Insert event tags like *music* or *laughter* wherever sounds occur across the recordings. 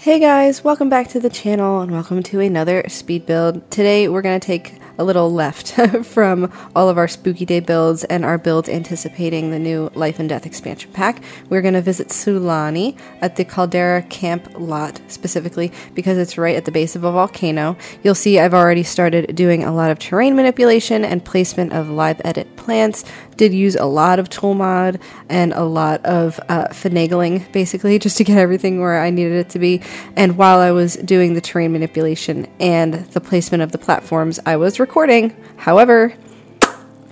Hey guys, welcome back to the channel and welcome to another speed build. Today we're going to take a little left *laughs* from all of our spooky day builds and our builds anticipating the new Life and Death expansion pack. We're going to visit Sulani at the Caldera Camp lot specifically because it's right at the base of a volcano. You'll see I've already started doing a lot of terrain manipulation and placement of live edit plants. Did use a lot of tool mod and a lot of uh, finagling basically just to get everything where I needed it to be. And while I was doing the terrain manipulation and the placement of the platforms, I was recording. However,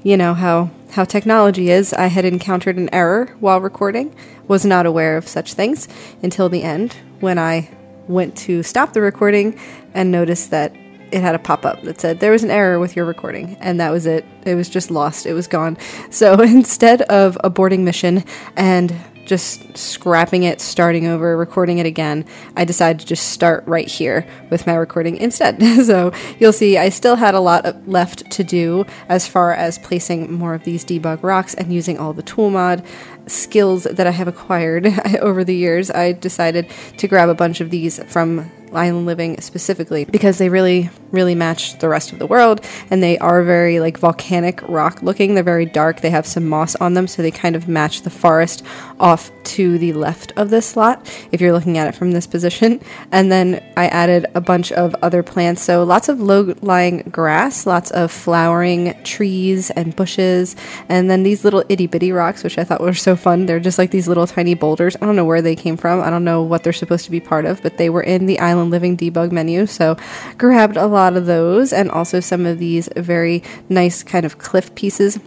you know how how technology is. I had encountered an error while recording. Was not aware of such things until the end when I went to stop the recording and noticed that it had a pop up that said there was an error with your recording, and that was it. It was just lost. It was gone. So *laughs* instead of aborting mission and just scrapping it, starting over, recording it again, I decided to just start right here with my recording instead. *laughs* so you'll see I still had a lot left to do as far as placing more of these debug rocks and using all the tool mod skills that I have acquired *laughs* over the years. I decided to grab a bunch of these from Island Living specifically because they really, really match the rest of the world and they are very like volcanic rock looking. They're very dark. They have some moss on them, so they kind of match the forest off to the left of this slot if you're looking at it from this position. And then I added a bunch of other plants. So lots of low lying grass, lots of flowering trees and bushes, and then these little itty bitty rocks, which I thought were so fun. They're just like these little tiny boulders. I don't know where they came from. I don't know what they're supposed to be part of, but they were in the Island Living debug menu. So grabbed a lot of those and also some of these very nice kind of cliff pieces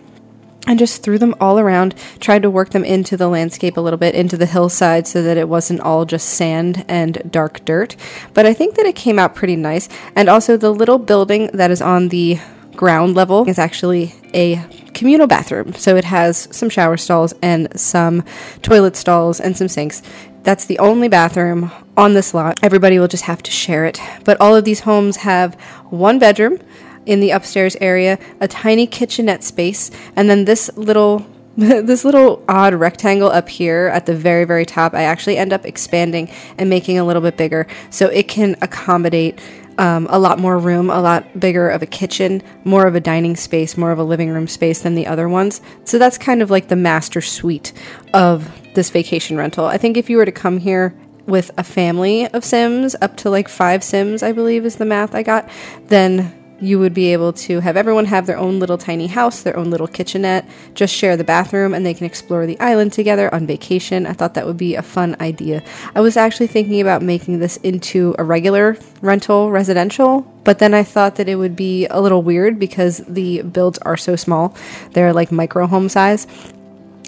and just threw them all around, tried to work them into the landscape a little bit, into the hillside, so that it wasn't all just sand and dark dirt. But I think that it came out pretty nice. And also, the little building that is on the ground level is actually a communal bathroom. So it has some shower stalls and some toilet stalls and some sinks. That's the only bathroom on this lot. Everybody will just have to share it. But all of these homes have one bedroom in the upstairs area, a tiny kitchenette space, and then this little *laughs* this little odd rectangle up here at the very very top I actually end up expanding and making a little bit bigger so it can accommodate um, a lot more room, a lot bigger of a kitchen, more of a dining space, more of a living room space than the other ones. So that's kind of like the master suite of this vacation rental. I think if you were to come here with a family of Sims, up to like five Sims, I believe is the math I got, then you would be able to have everyone have their own little tiny house, their own little kitchenette, just share the bathroom, and they can explore the island together on vacation. I thought that would be a fun idea. I was actually thinking about making this into a regular rental residential, but then I thought that it would be a little weird because the builds are so small. They're like micro home size.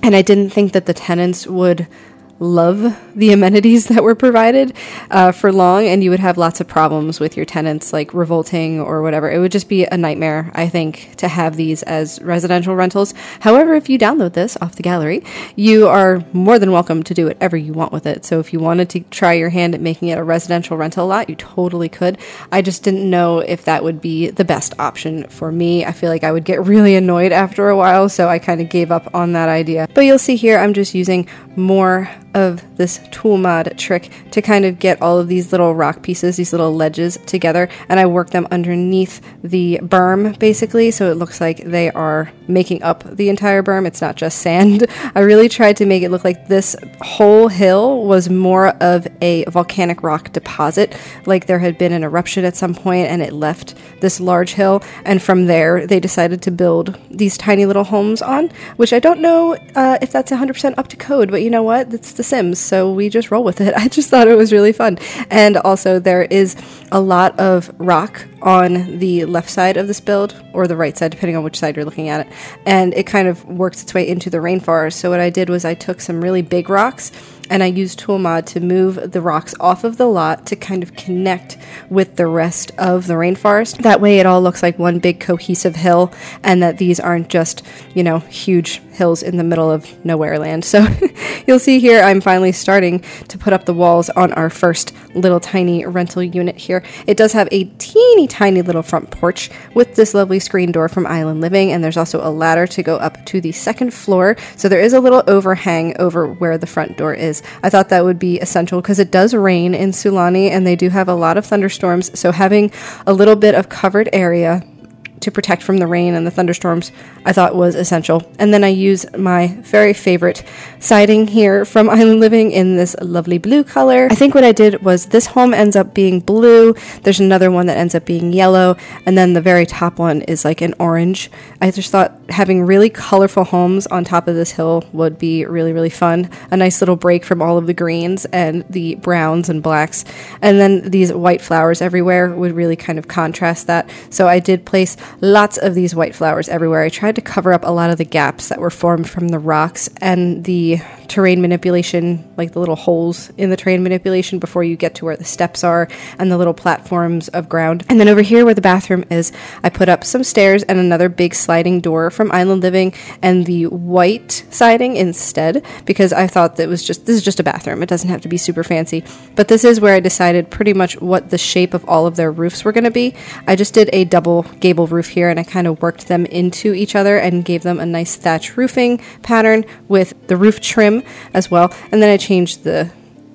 And I didn't think that the tenants would love the amenities *laughs* that were provided uh, for long, and you would have lots of problems with your tenants, like revolting or whatever. It would just be a nightmare, I think, to have these as residential rentals. However, if you download this off the gallery, you are more than welcome to do whatever you want with it. So if you wanted to try your hand at making it a residential rental lot, you totally could. I just didn't know if that would be the best option for me. I feel like I would get really annoyed after a while, so I kind of gave up on that idea. But you'll see here, I'm just using more of this tool mod trick to kind of get all of these little rock pieces, these little ledges together, and I work them underneath the berm basically, so it looks like they are making up the entire berm. It's not just sand. *laughs* I really tried to make it look like this whole hill was more of a volcanic rock deposit, like there had been an eruption at some point and it left this large hill, and from there they decided to build these tiny little homes on, which I don't know uh, if that's 100% up to code, but you know what? It's the Sims, so we just roll with it. *laughs* I just thought it was really fun. And also, there is a lot of rock on the left side of this build, or the right side, depending on which side you're looking at it. And it kind of works its way into the rainforest. So, what I did was I took some really big rocks and I used Toolmod to move the rocks off of the lot to kind of connect with the rest of the rainforest. That way, it all looks like one big cohesive hill, and that these aren't just, you know, huge hills in the middle of nowhere land. *laughs* So you'll see here, I'm finally starting to put up the walls on our first little tiny rental unit here. It does have a teeny tiny little front porch with this lovely screen door from Island Living, and there's also a ladder to go up to the second floor. So there is a little overhang over where the front door is I thought that would be essential because it does rain in Sulani and they do have a lot of thunderstorms. So having a little bit of covered area to protect from the rain and the thunderstorms, I thought was essential. And then I use my very favorite siding here from *laughs* Island Living in this lovely blue color. I think what I did was this home ends up being blue. There's another one that ends up being yellow. And then the very top one is like an orange. I just thought having really colorful homes on top of this hill would be really, really fun. A nice little break from all of the greens and the browns and blacks. And then these white flowers everywhere would really kind of contrast that. So I did place lots of these white flowers everywhere. I tried to cover up a lot of the gaps that were formed from the rocks and the terrain manipulation, like the little holes in the terrain manipulation before you get to where the steps are and the little platforms of ground. And then over here where the bathroom is, I put up some stairs and another big sliding door from Island Living and the white siding instead because I thought that was just this is just a bathroom. It doesn't have to be super fancy. But this is where I decided pretty much what the shape of all of their roofs were going to be. I just did a double gable roof here and I kind of worked them into each other and gave them a nice thatch roofing pattern with the roof trim as well. And then I changed the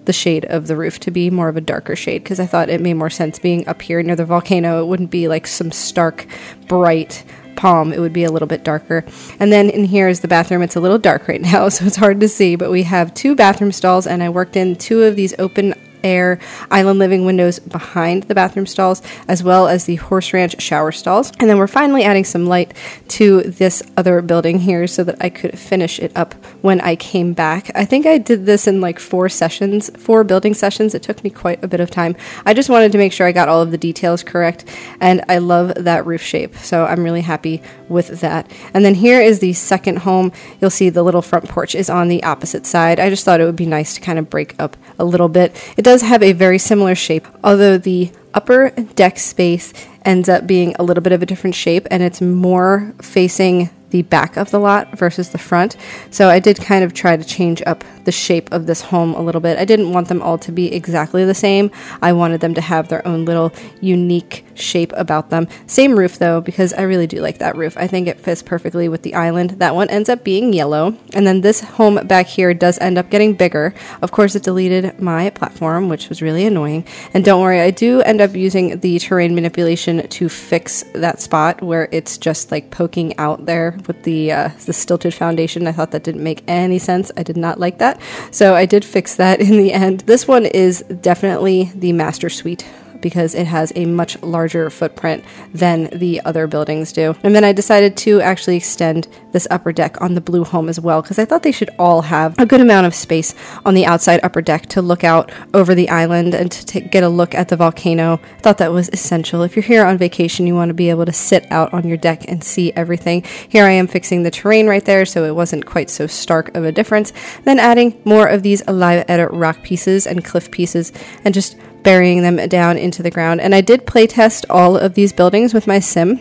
the shade of the roof to be more of a darker shade because I thought it made more sense being up here near the volcano. It wouldn't be like some stark, bright palm. It would be a little bit darker. And then in here is the bathroom. It's a little dark right *laughs* now, so it's hard to see, but we have two bathroom stalls and I worked in two of these open air island living windows behind the bathroom stalls, as well as the horse ranch shower stalls. And then we're finally adding some light to this other building here so that I could finish it up when I came back. I think I did this in like four sessions, four building sessions. It took me quite a bit of time. I just wanted to make sure I got all of the details correct, and I love that roof shape. So I'm really happy with that. And then here is the second home. You'll see the little front porch is on the opposite side. I just thought it would be nice to kind of break up a little bit. It does have a very similar shape, although the upper deck space ends up being a little bit of a different shape and it's more facing the back of the lot versus the front. So I did kind of try to change up the shape of this home a little bit. I didn't want them all to be exactly the same. I wanted them to have their own little unique shape about them. Same roof though, because I really do like that roof. I think it fits perfectly with the island. That one ends up being yellow. And then this home back here does end up getting bigger. Of course, it deleted my platform, which was really annoying. And don't worry, I do end up using the terrain manipulation to fix that spot where it's just like poking out there with the uh, the stilted foundation. I thought that didn't make any sense. I did not like that. So I did fix that *laughs* in the end. This one is definitely the master suite because it has a much larger footprint than the other buildings do. And then I decided to actually extend this upper deck on the blue home as well because I thought they should all have a good amount of space on the outside upper deck to look out over the island and to t- get a look at the volcano. I thought that was essential. If you're here on vacation, you want to be able to sit out on your deck and see everything. Here I am fixing the terrain right there so it wasn't quite so stark of a difference. Then adding more of these Live Edit rock pieces and cliff pieces and just burying them down into the ground. And I did playtest all of these buildings with my sim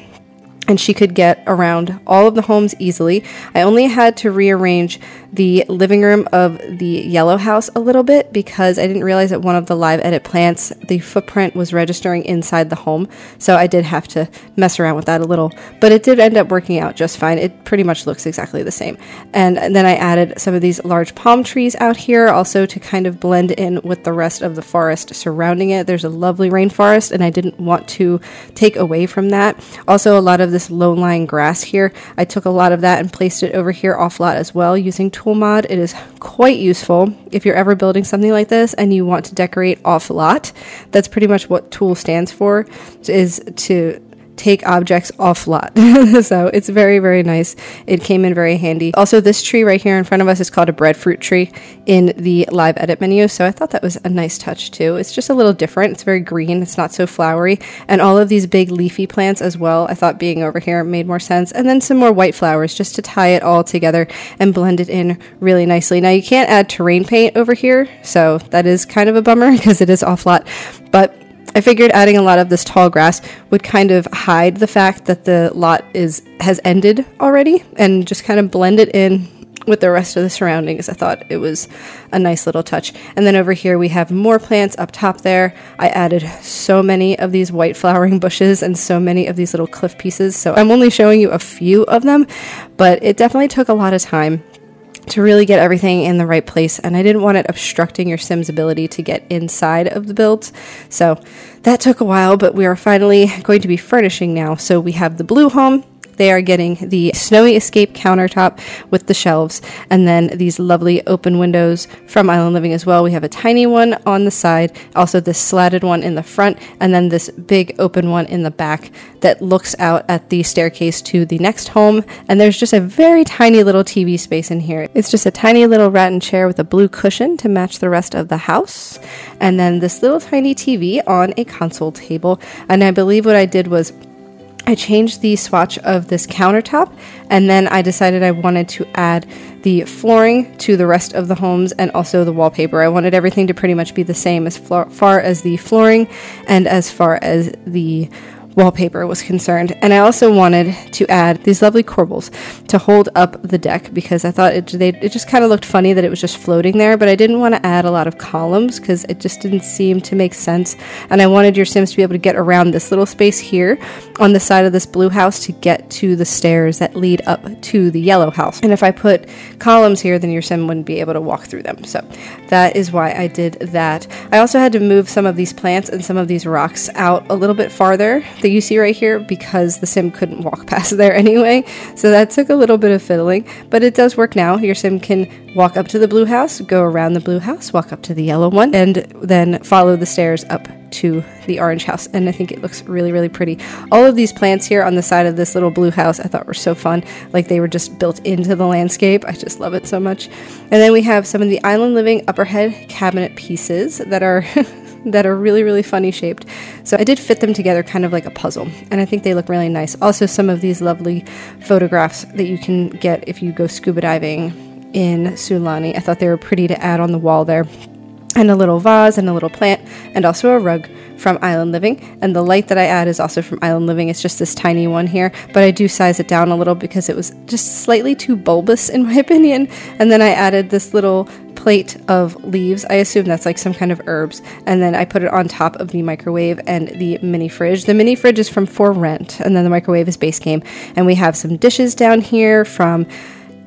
and she could get around all of the homes easily. I only had to rearrange the living room of the yellow house a little bit because I didn't realize that one of the live edit plants, the footprint was registering inside the home. So I did have to mess around with that a little, but it did end up working out just fine. It pretty much looks exactly the same. And then I added some of these large palm trees out here also to kind of blend in with the rest of the forest surrounding it. There's a lovely rainforest and I didn't want to take away from that. Also, a lot of this low lying grass here, I took a lot of that and placed it over here off lot as well using tool mod. It is quite useful if you're ever building something like this and you want to decorate off lot. That's pretty much what tool stands for is to take objects off lot. *laughs* so it's very, very nice. It came in very handy. Also, this tree right here in front of us is called a breadfruit tree in the live edit menu. So I thought that was a nice touch too. It's just a little different. It's very green. It's not so flowery. And all of these big leafy plants as well, I thought being over here made more sense. And then some more white flowers just to tie it all together and blend it in really nicely. Now you can't add terrain paint over here. So that is kind of a bummer *laughs* because it is off lot. But I figured adding a lot of this tall grass would kind of hide the fact that the lot is has ended already and just kind of blend it in with the rest of the surroundings. I thought it was a nice little touch. And then over here we have more plants up top there. I added so many of these white flowering bushes and so many of these little cliff pieces. So I'm only showing you a few of them, but it definitely took a lot of time to really get everything in the right place. And I didn't want it obstructing your Sim's ability to get inside of the build. So that took a while, but we are finally going to be furnishing now. So we have the blue home they are getting the Snowy Escape countertop with the shelves, and then these lovely open windows from Island Living as well. We have a tiny one on the side, also this slatted one in the front, and then this big open one in the back that looks out at the staircase to the next home. And there's just a very tiny little TV space in here. It's just a tiny little rattan chair with a blue cushion to match the rest of the house, and then this little tiny TV on a console table. And I believe what I did was I changed the swatch of this countertop and then I decided I wanted to add the flooring to the rest of the homes and also the wallpaper. I wanted everything to pretty much be the same as far as the flooring and as far as the wallpaper was concerned. And I also wanted to add these lovely corbels to hold up the deck because I thought it, they, it just kind of looked funny that it was just floating there, but I didn't want to add a lot of columns because it just didn't seem to make sense. And I wanted your Sims to be able to get around this little space here on the side of this blue house to get to the stairs that lead up to the yellow house. And if I put columns here, then your Sim wouldn't be able to walk through them. So that is why I did that. I also had to move some of these plants and some of these rocks out a little bit farther that you see right here because the sim couldn't walk *laughs* past there anyway. So that took a little bit of fiddling, but it does work now. Your sim can walk up to the blue house, go around the blue house, walk up to the yellow one, and then follow the stairs up to the orange house. And I think it looks really, really pretty. All of these plants here on the side of this little blue house I thought were so fun. Like they were just built into the landscape. I just love it so much. And then we have some of the Island Living upper head cabinet pieces that are *laughs* that are really, really funny shaped. So I did fit them together kind of like a puzzle, and I think they look really nice. Also, some of these lovely photographs that you can get if you go scuba diving in Sulani. I thought they were pretty to add on the wall there. And a little vase and a little plant, and also a rug from Island Living. And the light that I add is also from Island Living. It's just this tiny one here, but I do size it down a little because it was just slightly too bulbous in my *laughs* opinion. And then I added this little plate of leaves. I assume that's like some kind of herbs. And then I put it on top of the microwave and the mini fridge. The mini fridge is from For Rent, and then the microwave is base game. And we have some dishes down here from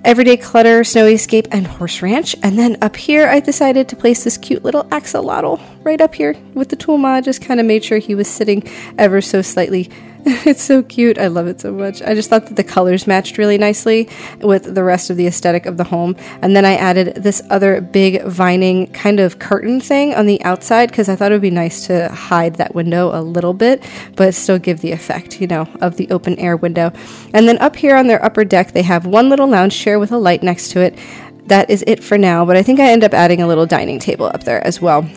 Everyday Clutter, Snowy Escape, and Horse Ranch. And then up here, I decided to place this cute little axolotl right up here with the tool mod. Just kind of made sure he was sitting ever so slightly *laughs* it's so cute. I love it so much. I just thought that the colors matched really nicely with the rest of the aesthetic of the home. And then I added this other big vining kind of curtain thing on the outside because I thought it would be nice to hide that window a little bit, but still give the effect, you know, of the open air window. And then up here on their upper deck, they have one little lounge chair with a light next to it. That is it for now, but I think I end up adding a little dining table up there as well.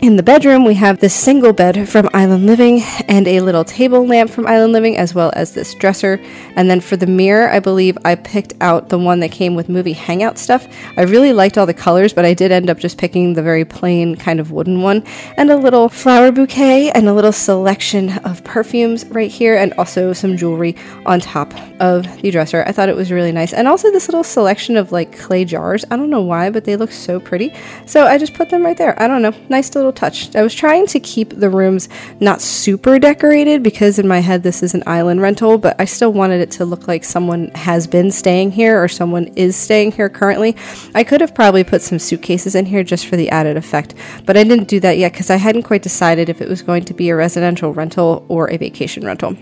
In the bedroom, we have this single bed from Island Living and a little table lamp from Island Living, as well as this dresser. And then for the mirror, I believe I picked out the one that came with movie hangout stuff. I really liked all the colors, but I did end up just picking the very plain kind of wooden one. And a little flower bouquet and a little selection of perfumes right here, and also some jewelry on top of the dresser. I thought it was really nice. And also this little selection of like clay jars. I don't know why, but they look so pretty. So I just put them right there. I don't know. Nice little little touch. I was trying to keep the rooms not super decorated because in my head this is an island rental, but I still wanted it to look like someone has been staying here or someone is staying here currently. I could have probably put some suitcases in here just for the added effect, but I didn't do that yet because I hadn't quite decided if it was going to be a residential rental or a vacation rental.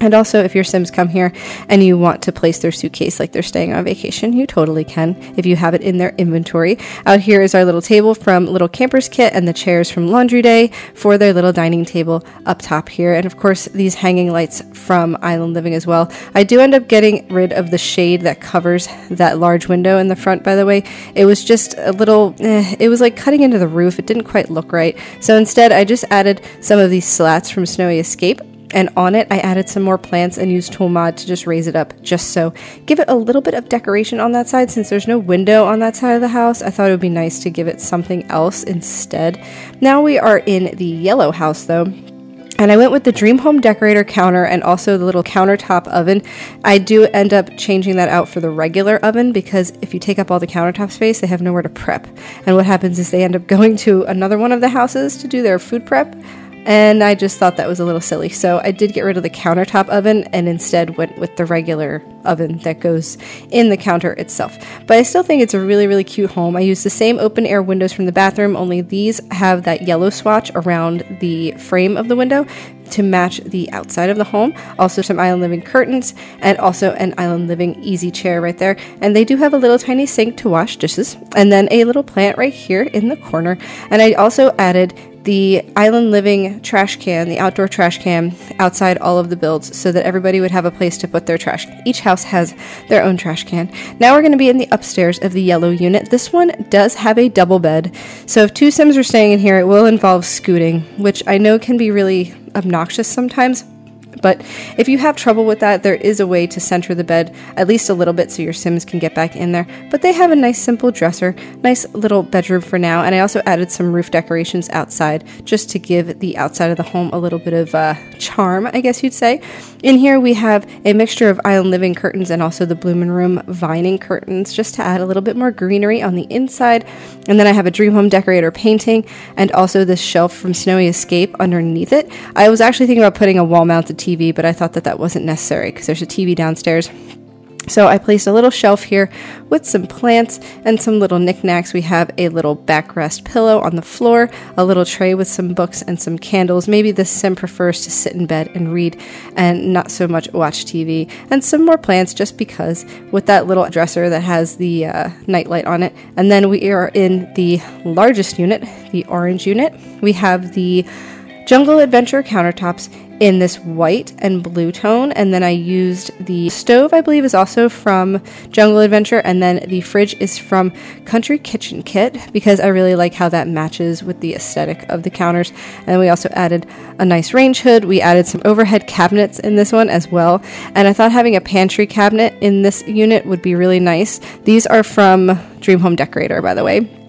And also, if your Sims come here and you want to place their suitcase like they're staying on vacation, you totally can if you have it in their inventory. Out here is our little table from Little Campers Kit and the chairs from Laundry Day for their little dining table up top here. And of course, these hanging lights from Island Living as well. I do end up getting rid of the shade that covers that large window in the front, by the way. It was just a little, eh, it was like cutting into the roof. It didn't quite look right. So instead, I just added some of these slats from Snowy Escape and on it I added some more plants and used tool mod to just raise it up just so. Give it a little bit of decoration on that side. Since there's no window on that side of the house I thought it would be nice to give it something else instead. Now we are in the yellow house though. And I went with the Dream Home Decorator counter and also the little countertop oven. I do end up changing that out for the regular oven because if you take up all the countertop space, they have nowhere to prep. And what happens is they end up *laughs* going to another one of the houses to do their food prep and I just thought that was a little silly. So I did get rid of the countertop oven and instead went with the regular oven that goes in the counter itself. But I still think it's a really, really cute home. I use the same open air windows from the bathroom, only these have that yellow swatch around the frame of the window to match the outside of the home. Also, some Island Living curtains and also an Island Living easy chair right there. And they do have a little tiny sink to wash dishes and then a little plant right here in the corner. And I also added the Island Living trash can, the outdoor trash can, outside all of the builds so that everybody would have a place to put their trash. Each house has their own trash can. Now we're going to be in the upstairs of the yellow unit. This one does have a double bed. So if two Sims are staying in here, it will involve scooting, which I know can be really obnoxious sometimes. But if you have trouble with that, there is a way to center the bed at least a little bit so your Sims can get back in there. But they have a nice simple dresser, nice little bedroom for now, and I also added some roof decorations outside just to give the outside of the home a little bit of uh, charm, I guess you'd say. In here we have a mixture of island living curtains and also the Bloomin' Room vining curtains just to add a little bit more greenery on the inside. And then I have a Dream Home Decorator painting and also this shelf from Snowy Escape underneath it. I was actually thinking about putting a wall mounted TV but I thought that that wasn't necessary because there's a TV downstairs. So I placed a little shelf here with some plants and some little knickknacks. We have a little backrest pillow on the floor, a little tray with some books and some candles. Maybe this sim prefers to sit in bed and read and not so much watch TV. And some more plants just because with that little dresser that has the uh, nightlight on it. And then we are in the largest unit, the orange unit. We have the Jungle Adventure countertops in this white and blue tone. And then I used the stove, I believe, is also from Jungle Adventure. And then the fridge is from Country Kitchen Kit because I really like how that matches with the aesthetic of the counters. And we also added a nice range hood. We added some overhead cabinets in this one as well. And I thought having a pantry cabinet in this unit would be really nice. These are from Dream Home Decorator, by the way.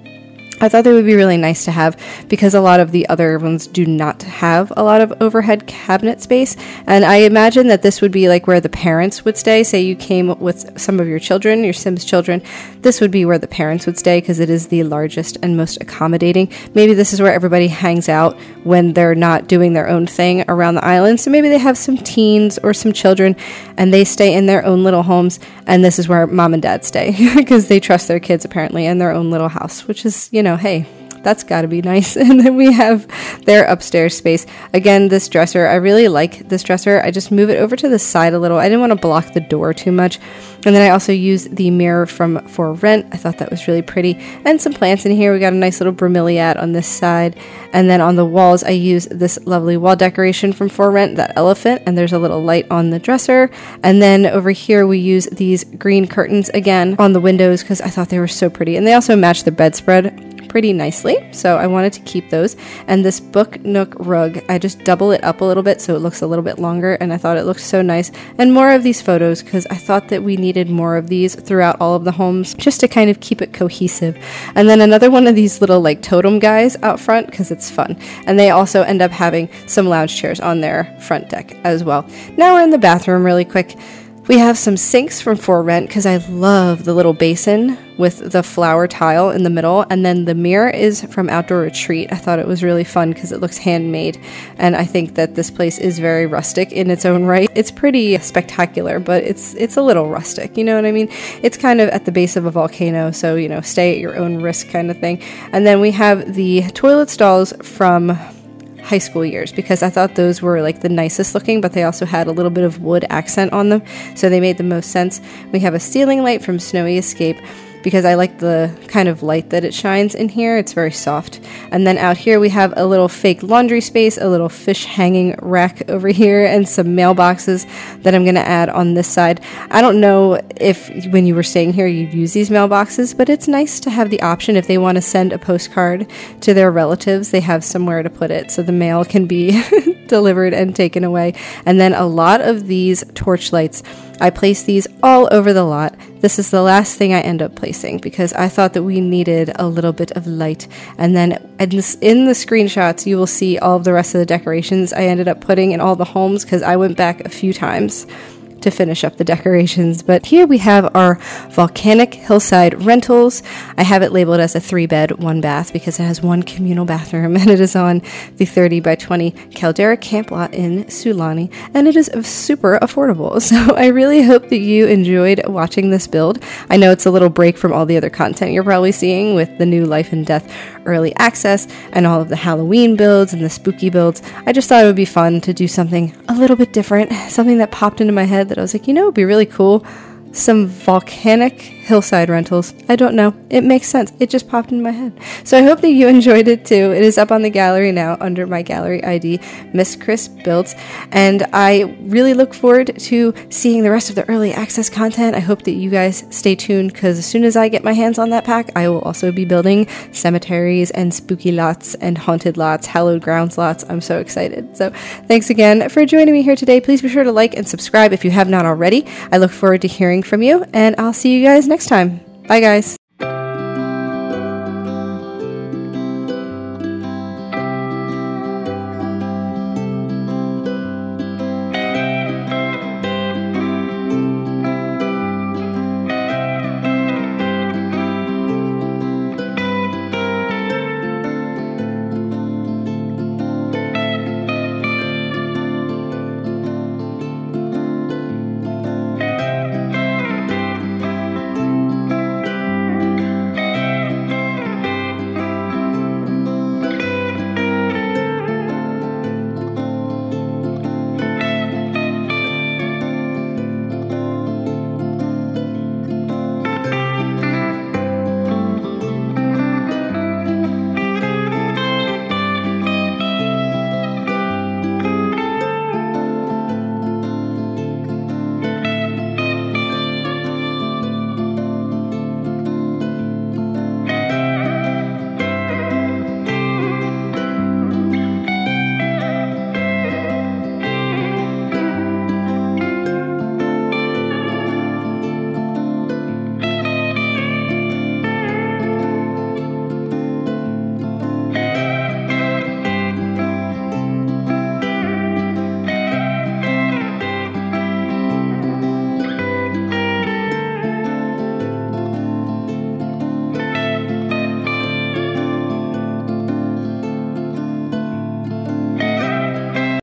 I thought they would be really nice to have because a lot of the other ones do not have a lot of overhead cabinet space. And I imagine that this would be like where the parents would stay. Say you came with some of your children, your Sims children, this would be where the parents would stay because it is the largest and most accommodating. Maybe this is where everybody hangs out when they're not doing their own thing around the island. So maybe they have some teens or some children and they stay in their own little homes. And this is where mom and dad stay *laughs* because they trust their kids apparently in their own little house, which is, you know, hey, that's got to be nice. *laughs* And then we have their upstairs space. Again, this dresser, I really like this dresser. I just move it over to the side a little. I didn't want to block the door too much. And then I also used the mirror from For Rent. I thought that was really pretty. And some plants in here. We got a nice little bromeliad on this side. And then on the walls, I used this lovely wall decoration from For Rent, that elephant. And there's a little light on the dresser. And then over here, we use these green curtains again on the windows because I thought they were so pretty. And they also match the bedspread pretty nicely, so I wanted to keep those. And this book nook rug, I just double it up a little bit so it looks a little bit longer, and I thought it looked so nice. And more of these photos because I thought that we needed more of these throughout all of the homes just to kind of keep it cohesive. And then another one of these little like totem guys out front because it's fun. And they also end up having some lounge chairs on their front deck as well. Now we're in the bathroom really quick. We have some sinks from For Rent because I love the little basin with the flower tile in the middle. And then the mirror is from Outdoor Retreat. I thought it was really fun because it looks handmade. And I think that this place is very rustic in its own right. It's pretty spectacular, but it's it's a little rustic. You know what I mean? It's kind of at the base of a volcano, so you know, stay at your own risk kind of thing. And then we have the toilet stalls from high school years because I thought those were like the nicest looking, but they also had a little bit of wood accent on them, so they made the most sense. We have a ceiling light from Snowy Escape because I like the kind of light that it shines in here. It's very soft. And then out here we have a little fake laundry space, a little fish hanging rack *laughs* over here, and some mailboxes that I'm going to add on this side. I don't know if when you were staying here you'd use these mailboxes, but it's nice to have the option if they want to send a postcard to their relatives, they have somewhere to put it so the mail can be *laughs* delivered and taken away. And then a lot of these torch lights I place these all over the lot. This is the last thing I end up placing because I thought that we needed a little bit of light. And then in the screenshots, you will see all of the rest of the decorations I ended up putting in all the homes because I went back a few times to finish up the decorations. But here we have our volcanic hillside rentals. I have it labeled as a three bed, one bath because it has one communal bathroom *laughs* and it is on the 30 by 20 Caldera camp lot in Sulani and it is super affordable. *laughs* So I really hope that you enjoyed watching this build. I know it's a little break from all the other content you're probably seeing with the new Life and Death early access and all of the Halloween builds and the spooky builds. I just thought it would be fun to do something a little bit different, something that popped into my head that I was like, you know, it'd be really cool. Some volcanic hillside rentals. I don't know. It makes sense. It just popped in my head. So I hope that you *laughs* enjoyed it too. It is up on the gallery now under my gallery ID, Miss Chris Builds. And I really look forward to seeing the rest of the early access content. I hope that you guys stay tuned because as soon as I get my hands on that pack, I will also be building cemeteries and spooky lots and haunted lots, hallowed grounds lots. I'm so excited. So thanks again for joining me here today. Please be sure to like and subscribe if you have not already. I look forward to hearing from you and I'll see you guys next time. Bye, guys.